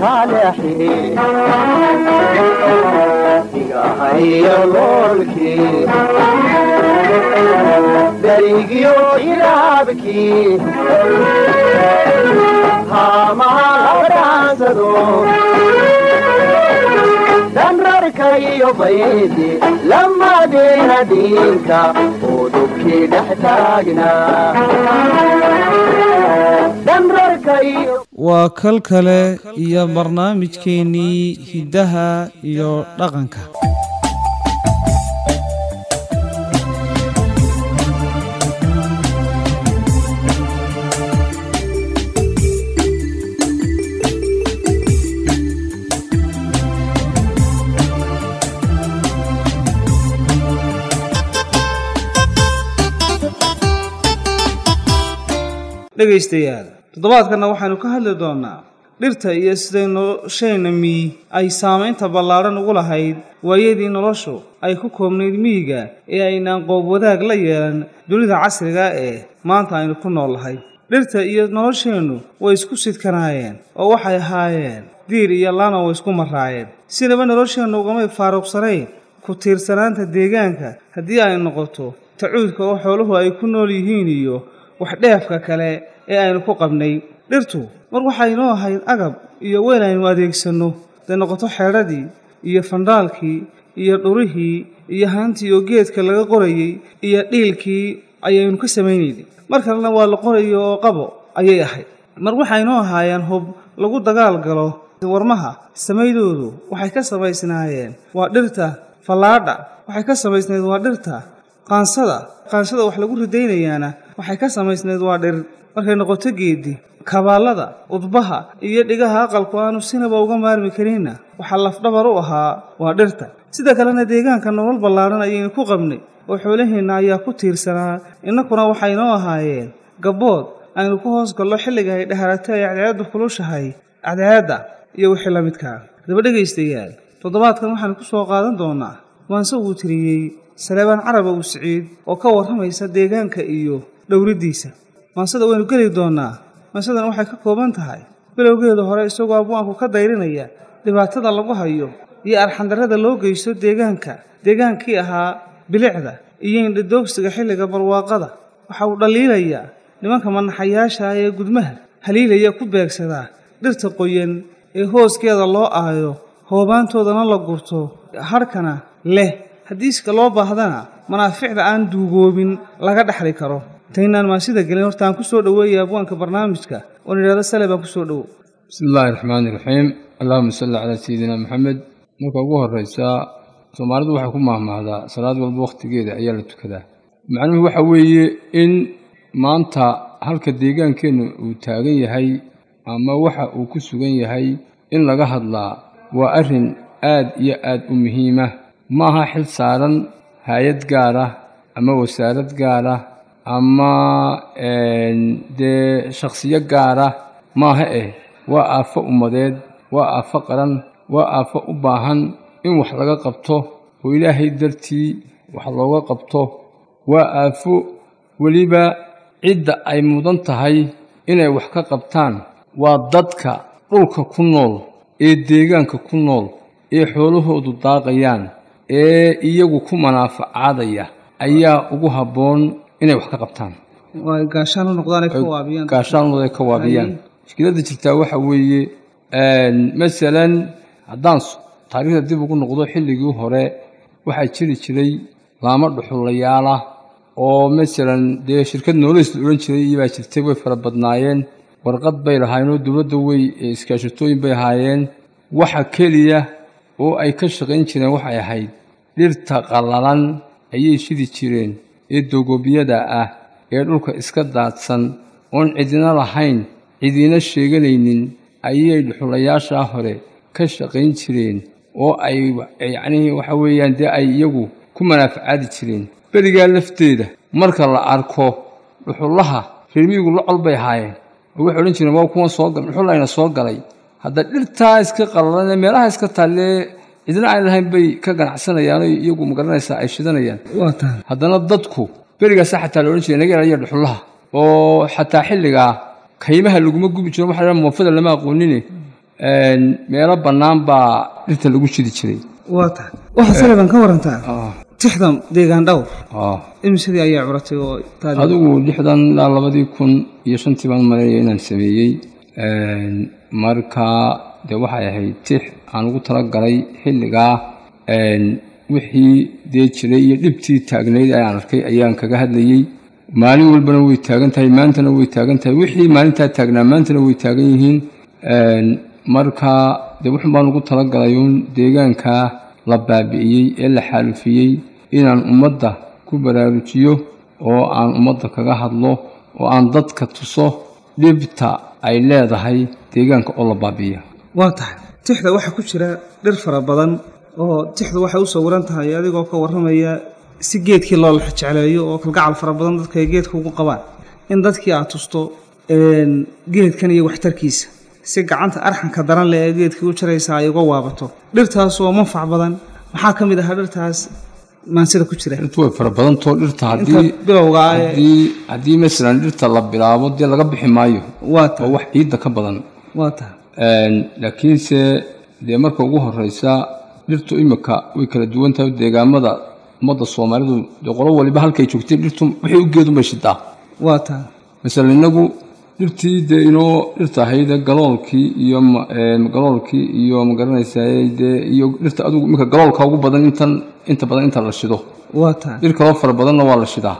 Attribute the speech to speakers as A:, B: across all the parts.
A: kaleexi igahayo loolkii darigyo iraabkii haamaha labadhaansado danrarka iyo baydi lamadeena dhiinka oo dhubkii dhex taagnaa
B: waa kal kale iyo barnaamijkeennii hiddaha iyo dhaqanka. Dhegaystayaal toddobaadkanna waxaynu ka hadli doonnaa dhirta iyo siday noloshayna miyi ay saamaynta ballaadhan ugu lahayd waayadii noloshu ay ku koobnayd miyiga ee aynaan qoob wadaag la yeelan dunida casriga ee maanta aynu ku nool lahay. Dhirta iyo nolosheennu way isku sidkanaayeen oo waxay ahaayeen diir iyo laana way isku maraayeen sinaba nolosheennu ugamay faaruqsanayn ku tiirsanaanta deegaanka haddii ay noqoto tacuudka oo xooluhu ay ku nool yihiin iyo waxdheefka kale ee aynu ku qabnay. Dhirtu mar waxaynoo ahayd agab iyo weel aynu adeegsanno. Day noqoto xeedhadii iyo fandhaalkii iyo dhurihii iyo haantii oo geedka laga qorayey iyo dhiilkii ayaynu ka samaynaynay mar kalena waa la qorayo oo qabo ayay ahayd. Mar waxaynoo ahaayeen hub lagu dagaal galo. Warmaha samaydoodu waxay ka samaysnaayeen. Waa dhirta fallaadha. Waxay ka samaysnayd waa dhirta qaansada. Qaansada wax lagu ridaynayaana waxay ka samaysnayd waa dhir. Markay noqoto geedi kabaallada udbaha iyo dhigaha aqalku aanu sinaba uga maarmi karinna waxaa lafdhabar u ahaa waa dhirta. Sida kalena deegaanka nolol ballaadhan ayaynu ku qabnay oo xoolaheenna ayaa ku tiirsanaa innakuna waxaynoo ahaayeen gabbood aynu ku hoos gallo xilliga ay dhaharato ay cadceeddu kulushahay cadceedda iyo wixii la midkaa haddaba dhegaystayaal toddobaadkan waxaanu ku soo qaadan doonnaa waanse uu tiriyey saleebaan caraba uu siciid oo ka warramaysa deegaanka iyo dhowriddiisa maansada waynu geli doonnaa? Maansadan waxay ka kooban tahay? Bilowgeeda hore isagoo abwaanku ka dayrinaya dhibaatada lagu hayo iyo arxandarrada loo geysto deegaanka. Deegaankii ahaa bilicda iyo indhadoogsiga xilliga barwaaqada. Waxa uu dhaliilayaa nimanka manaxayaasha ah ee gudmaha haliilaya ku beegsadaa. Dhirta qoyan ee hooskeeda loo aayo hoobaantoodana la gurto hadhkana leh. Haddiiska loo baahdana manaaficda aan duugoobin laga dhexli karo intaynaan maasida gelin horta aan ku soo dhoweeya abwaanka barnaamijka? Oon idhahdo sale baan ku soo dhowo
C: bismi illaahi raxmaani raxiim allahuma salli calaa sayidina maxamed marka ugu horeysa soomaalidu waxay ku mahmahdaa salaad walba wakhtigeeda ayaa la tukadaa. Macnuhu waxa weeye in maanta halka deegaankeennu uu taagan yahay ama waxa uu ku sugan yahay in laga hadlaa waa arrin aad iyo aad u muhiima. Ma aha xil saaran hay'ad gaar ah ama wasaarad gaar ah ama dee shakhsiyo gaar ah maaha eh. Waa aafo ummadeed waa aafo qaran waa aafo u baahan in wax laga qabto oo ilaahay dartii wax looga qabto. Waa aafo weliba cidda ay mudan tahay inay wax ka qabtaan. Waa dadka dhulka ku nool ee deegaanka ku nool ee xoolahoodu daaqayaan ee iyagu ku manaafacaadaya ayaa ugu habboon inay wax ka qabtaan.
B: Gaashaan u noqdaan ay ka waabiyaan.
C: mushkiladda jirtaa waxa weeye masalan haddaan taariikhda dib ugu noqdo xilligii hore waxaa jiri jiray laamo dhuxulayaalah oo masalan dee shirkad noolays la odhan jiray iyobaa jirtay way fara badnaayeen. Warqad bay lahaayeenoo dowladda wey iskaashatooyin bay ahaayeen waxa keliya oo ay ka shaqayn jireen waxay ahayd dhirta qallalan ayay shidi jireen ee dogobyada ah ee dhulka iska daadsan oon cidina lahayn cidina sheeganaynin ayay dhuxulayaashaa hore ka shaqayn jireen oo ay yacnihii waxa weeyaan dee ay iyagu ku manaafacaadi jireen. Berigaa lafteeda marka la arko dhuxullaha reermiyigu locol bay ahaayeen oo waxay odhan jireen waa kuwan soo dhuxullayna soo galay. Hadda dhirtaa iska qallalanee meelaha iska taallee cidina aan lahayn bay ka ganacsanayaano iyagu ma garanaysaa ay shidanayaan. Haddana dadku berigaasa xataa la odhan jiray naga ilaliya dhuxullaha oo xataa xilligaa kaymaha laguma gubi jiro waxa la moofada lama aqoonine. Meelo bannaan baa dhirta lagu shidi jiray.
B: Waxaa saleban ka warantaa. Tixda deegaan dhowr.
C: Ah.
B: imisadii ayaa curatay oo
C: adigu lixdan ilaa labadii kun iyo shantii baan malayaya inaan sameeyey. Marka dee waxay ahayd tix aan ugu talagalay xilligaa wixii dee jiray iyo dhibtii taagnayd ayaan arkay ayaan kaga hadlayey maalin walbana way taagan tahay maantana way taagan tahay wixii maalintaa taagnaa maantana way taagan yihiin. Marka dee wuxun baan ugu talagalay uun deegaankaa la baabi'iyey ee la xaalufiyey inaan ummadda ku baraarujiyo oo aan ummadda kaga hadlo oo aan dadka tuso dhibta ay leedahay deegaanka oo la baabi'iya
B: waa tahay. Tixda waxaa ku jira dhir fara badan oo tixdu waxay u sawiran tahay adigoo ka warramaya si geedkii loo jecleeyo oo kalgacal fara badan dadka ay geedka ugu qabaan. In dadkii aad tusto geedkan iyo waxtarkiisa. Si gacanta arxanka daran leh ee geedkii u jaraysa ay uga waabato. Dhirtaas waa manfac badan. Maxaa ka mid ahaa dhirtaas? Maansida ku jira.
C: Dhirtu way fara badantoo dhirta haddii
B: bilowga ee-
C: haddii masalan dhirta la bilaabo dee laga bixi maayo.
B: Waa
C: oo
B: tahay
C: wax ciidda ka badan.
B: Waa tahay
C: laakiinse dee marka ugu horeysa dhirtu imika way kala duwan tahay deegaamada ummadda soomaalidu dee qolo waliba halkay joogtay dhirtu waxay u geedunbay shidaa
B: waa
C: masalan inagu dhirtii dee inoo dhirta ahayd galoolkii iyo galoolkii iyo ma garanaysaa dee iyo dhirta adigu imika galoolka ugu badan intan inta badan inta la shido.
B: Waa
C: dhir kaloo fara badanna waa la shidaa.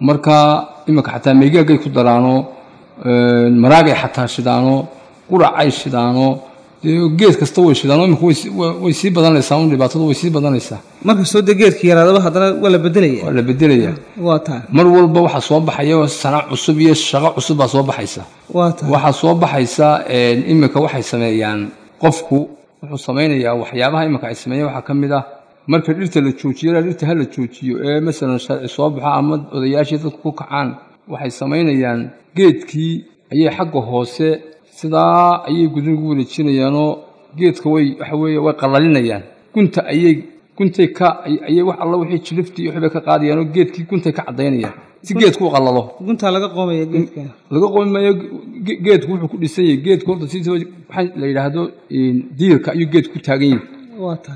C: Marka imika xataa meegaagay ku daraano maraagay xataa shidaano quracay shidaano geed kasta way shidaano imika way sii- badanaysaa un dhibaatadu way sii badanaysaa
B: markastoo dee geedkii yaraadaba haddana waa la bedelaya
C: waa la bedelayaa.
B: Waa tahay
C: mar walba waxaa soo baxaya sana cusub iyo shaqo cusub baa soo baxaysa.
B: Waa tahay
C: waxaa soo baxaysa een, imika waxay sameeyaan qofku wuxuu samaynayaa waxyaabaha imika ay sameeyaan. Waxaa ka mid ah marka dhirta la joojiyo dhirta ha la joojiyo ee masalan sharci soo baxo ama odayaashii dadku ku kacaan waxay samaynayaan geedkii ayay xagga hoose sidaa ayay gudin ugu wareejinayaanoo geedka way waxa weeye way qallalinayaan gunta ayay guntay ka ay- ayay wax alla wixii jiliftii iyo waxbay ka qaadayaanoo geedkii guntay ka caddaynayaan. Si geedku u qallalo
B: guntaa laga qoomaya geedka.
C: Laga qomi maayo ge- geedku wuxuu ku dhisan yahay. Geedku horta sidiisa waxaa la yidhaahdo diirka ayuu geedku ku taagan yahay.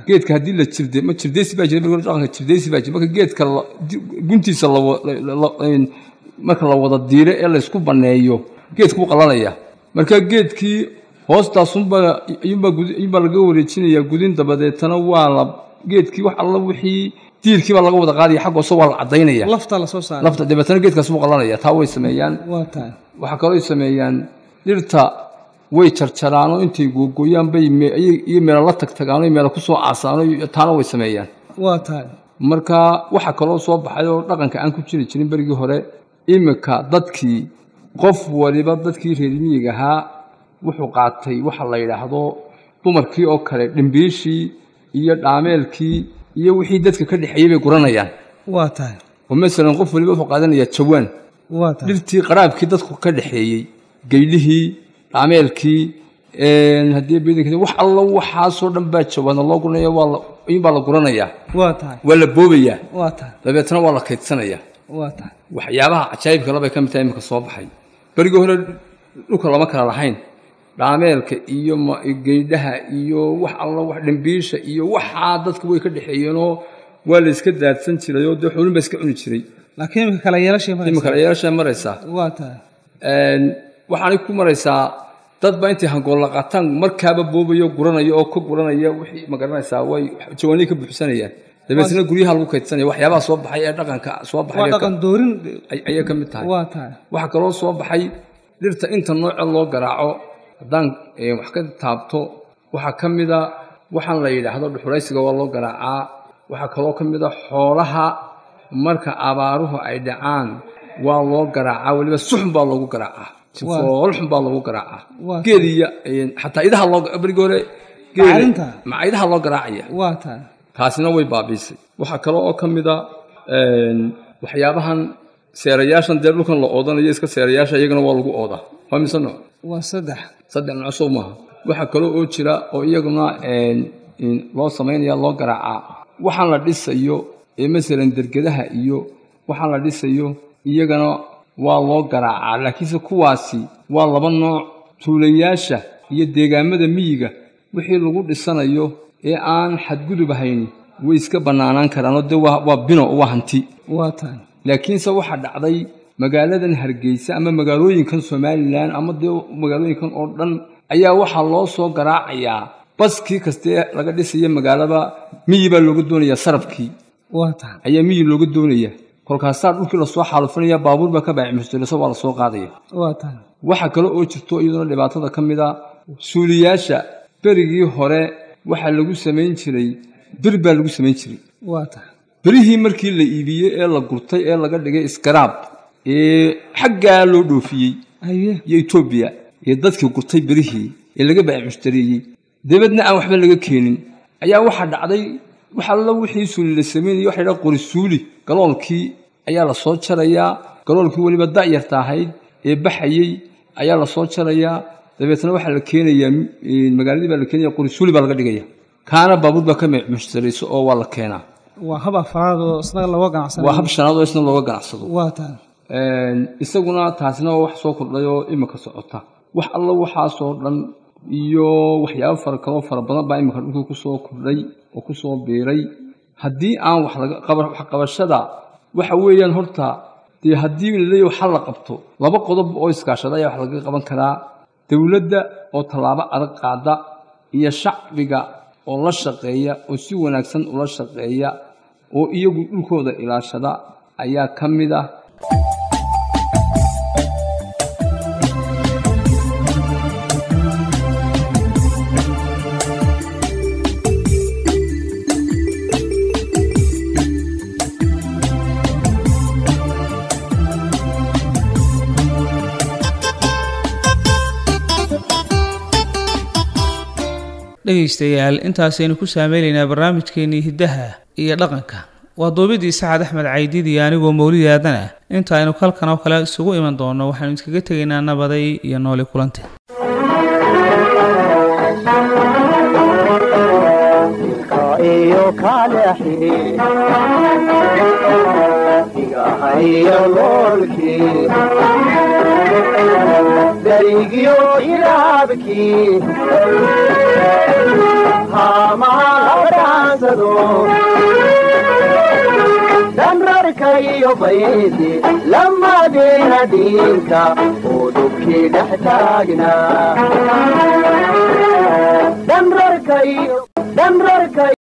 C: Geedka haddii la jirde ma jirdeysi baa jira dhaqanka jirdeysi baa jira. Marka geedka guntiisa marka la wada diire ee laysku banneeyo geedku qalalaya marka geedkii ayuunbaa laga wareejinayaa gudin dabadeetana waa la geedkii wax alla wixii diirkii baa laga wada qaadaya xagga hoose waa la lafta dabeetana geedkaas wuu qalalaya taa way sameeyaan. Waxaa kaloo ay sameeyaan dhirta way jarjaraanoo intay googooyaan bay iyo meelo la tagtagaano meelo ku soo caasaano taana way sameeyaan. Marka waxaa kaloo soo baxay oo dhaqanka aan ku jiri jirin berigii hore imika dadkii qof waliba dadkii reer miyiga ahaa wuxuu qaatay waxa la yidhaahdo dumarkii oo kale dhimbiishii iyo dhaameelkii iyo wixii dadka ka dhexeeyey bay guranayaan.
B: Waa tahay.
C: Oo masalan qof waliba wuxuu qaadanayaa jawaan. Dhirtii qaraabkii dadku ka dhexeeyey geydhihii dhaameelkii haddii beedinka wax alla waxaasoo dhan baa jawaana loo guranaya in baa la guranayaa
B: waa
C: la boobayaa dabeetana waa la
B: tahay.
C: Waxyaabaha cajaa'ibka labay ka mid tahay iminka soo baxay berigii hore dhulka lama kala lahayn. Dhaameelka iyo geydhaha iyo wax alla wax dhambiisha iyo waxaa dadku way ka dhexeeyeenoo waa la iska daadsan jiray oo dee xoolin baa iska cuni jiray.
B: Laakiin imika kala yeelashay
C: maraysaa? Waxaanay ku maraysaa dad baa intay hangoolla qaataan markaaba boobayo guranaya oo ka guranaya wixii ma garanaysaa way jawaanii ka buuxsanayaan dabeetna guryaha lagu kaydsanaya waxyaabaha soo baxay ee dhaqanka soo
B: waa
C: baxay
B: dhaqan doorin
C: ay- ayay ka mid tahay. Waxaa kaloo soo baxay dhirta inta nooca loo garaaco haddaan wax ka taabto waxaa ka mida waxaan la yidhaahdo dhuxulaysiga waa loo garaacaa waxaa kaloo ka mida xoolaha marka abaaruhu ay dhacaan waa loo garaacaa weliba suxun baa loogu garaacaa sifoolxun baa loogu garaacaa.
B: Waa.
C: geed iyo eh, xataa idaha loo berigii hore
B: Macalinta?
C: maca idaha loo garaacaya taasina way baabiisay. Waxaa kale oo ka mid a waxyaabahan seerayaashan dee dhulkan la oodanayo iska seerayaasha iyagana waa lagu oodaa. Waa mise nooc
B: waa saddex.
C: Saddex nooc sow maaha waxaa kaloo oo jira oo iyaguna loo samaynaya loo garaacaa. Waxaan la dhisayo ee masalan dergedaha iyo waxaan la dhisayo iyagana waa loo garaacaa. Laakiinse kuwaasi waa laba nooc. Tuulayaasha iyo deegaamada miyiga wixii lagu dhisanayo ee aan xadgudub ahayn way iska bannaanaan karaanoo dee waa bino waa hanti.
B: Waa tahay
C: laakiinse waxaa dhacday magaaladan hargeysa ama magaalooyinkan somalilan ama dee magaalooyinkan oo dhan ayaa waxaa loo soo garaacayaa baskii kastee laga dhisaya magaalada miyi baa looga doonayaa sarafkii? Ayaa miyi looga doonaya? Kolkaasaa dhulkii la soo xaalufinaya baabuur baa ka baacimushtarisa waa la
B: soo qaadaya.
C: Waxaa kale oo jirto iyaduna dhibaatada ka mid a suuliyaasha berigii hore waxaa lagu samayn jiray bir baa lagu samayn jiray. Berihii markii la iibiyey ee la gurtay ee laga dhigay iskaraab ee xaggaa loo dhoofiyey iyo etoobiya ee dadkii gurtay berihii ee laga baaci mushtareeyey dabadna aan waxba laga keenin. Ayaa waxaa dhacday wax alla wixii suuli la samaynayay waxa ydhaha qori suuli galoolkii ayaa la soo jarayaa galoolkii weliba da'yarta ahayd ee baxayey ayaa la soo jarayaa dabeetna waxaa la keenayaa magaaladii baa la keenaya qori suuli baa laga dhigaya. Kaana baabuur baa ka mushtarayso oo waa la keenaa.
B: Waa hab afraad oo isnaga looga ganacsanayo
C: waa hab shanaad oo isna looga ganacsado.
B: Waa
C: isaguna taasina waa wax soo kordhay oo imika socota. Wax alla waxaasoo dhan iyo waxyaabo fara kaloo fara badan baa imika dhulkii ku soo kordhay oo ku soo biiray. Haddii aan wax qabashada waxa weeyaan horta dee haddii laleeyahy waxa la qabto laba qodob oo iskaashada ayaa wax laga qaban karaa dowladda oo tallaabo adag qaada iyo shacbiga oo la shaqeeya oo si wanaagsan ula shaqeeya oo iyagu dhulkooda ilaashada ayaa ka mid ah
B: dhegaystayaal intaasaynu ku saameynaynaa barnaamijkeennii hiddaha iyo dhaqanka. Waa duubidii sacad axmed caydid anigoo mawlid aadan ah inta aynu kalkan oo kale isugu iman doonno waxaynu iskaga tegaynaa nabaday iyo nooli kulante
A: iyo kaleexi igahayo loolkii darigiyo ilaabkii haamaha labadhaansado dhanrarka iyo baydi lamadeena dhiinka oo dhubkii dhex taagnaa